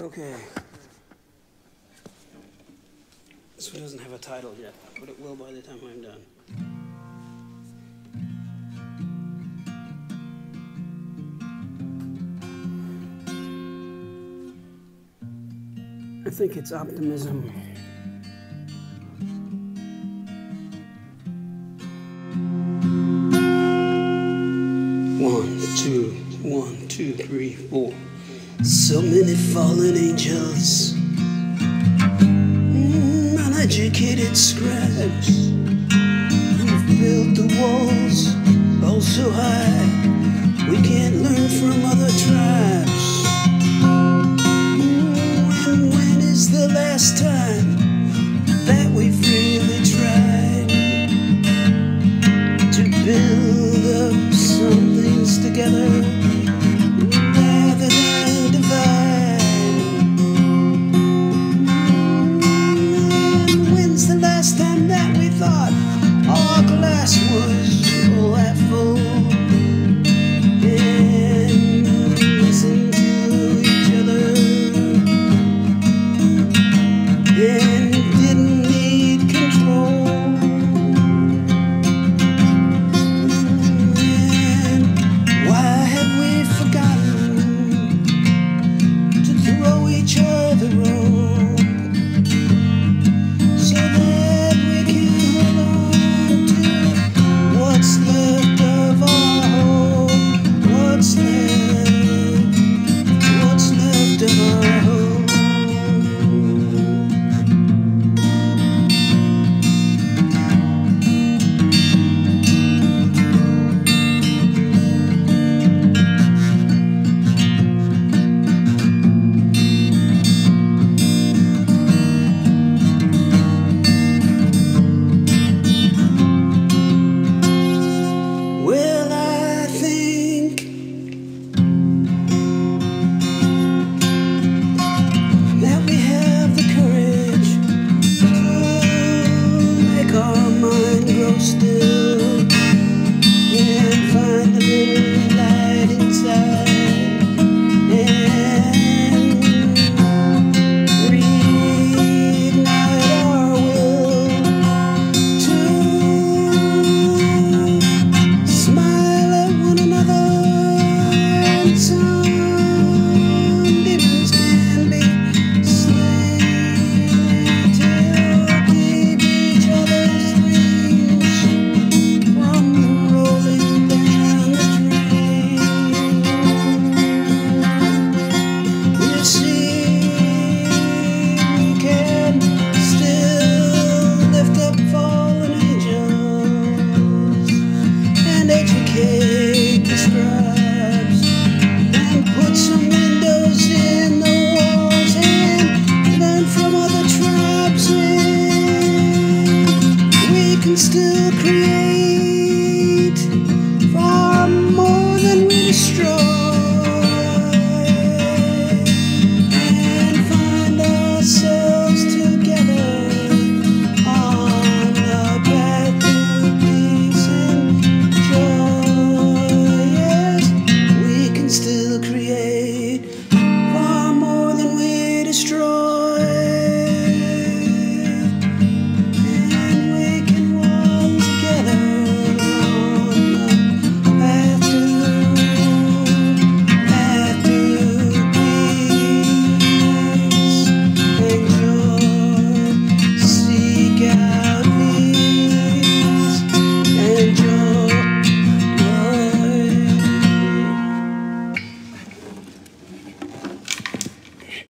Okay. This one doesn't have a title yet, but it will by the time I'm done. I think it's optimism. One, two, one, two, three, four. So many fallen angels, mm, uneducated scribes. We've built the walls all so high, we can't learn from other tribes. Mm, When, when is the last time that we've really tried to build up some things together? Mind create